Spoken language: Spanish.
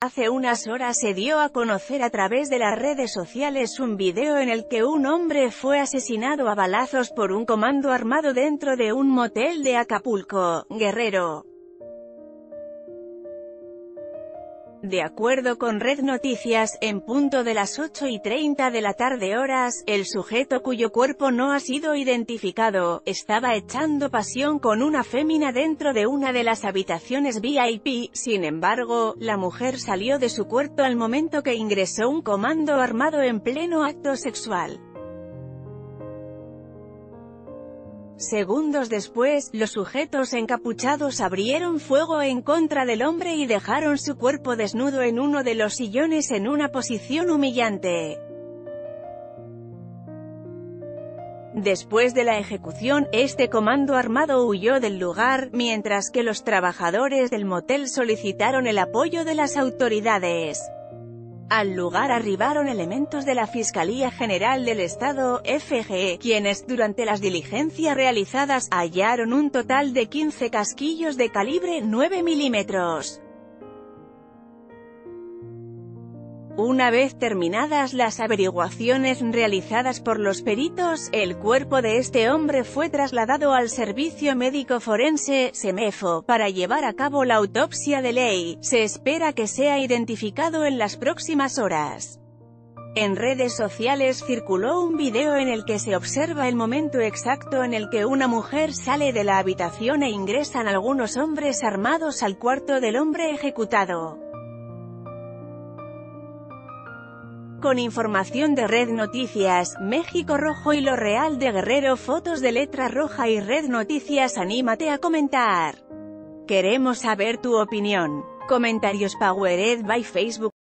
Hace unas horas se dio a conocer a través de las redes sociales un video en el que un hombre fue asesinado a balazos por un comando armado dentro de un motel de Acapulco, Guerrero. De acuerdo con Red Noticias, en punto de las 8 y 30 de la tarde horas, el sujeto cuyo cuerpo no ha sido identificado, estaba echando pasión con una fémina dentro de una de las habitaciones VIP, sin embargo, la mujer salió de su cuarto al momento que ingresó un comando armado en pleno acto sexual. Segundos después, los sujetos encapuchados abrieron fuego en contra del hombre y dejaron su cuerpo desnudo en uno de los sillones en una posición humillante. Después de la ejecución, este comando armado huyó del lugar, mientras que los trabajadores del motel solicitaron el apoyo de las autoridades. Al lugar arribaron elementos de la Fiscalía General del Estado, FGE, quienes, durante las diligencias realizadas, hallaron un total de 15 casquillos de calibre 9 milímetros. Una vez terminadas las averiguaciones realizadas por los peritos, el cuerpo de este hombre fue trasladado al Servicio Médico Forense, SEMEFO, para llevar a cabo la autopsia de ley. Se espera que sea identificado en las próximas horas. En redes sociales circuló un video en el que se observa el momento exacto en el que una mujer sale de la habitación e ingresan algunos hombres armados al cuarto del hombre ejecutado. Con información de Red Noticias, México Rojo y lo real de Guerrero Fotos de letra roja y Red Noticias Anímate a comentar. Queremos saber tu opinión. Comentarios Powered by Facebook